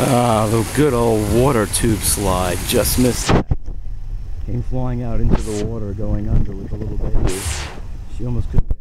Ah, the good old water tube slide. Just missed it. Came flying out into the water going under with the little baby. She almost couldn't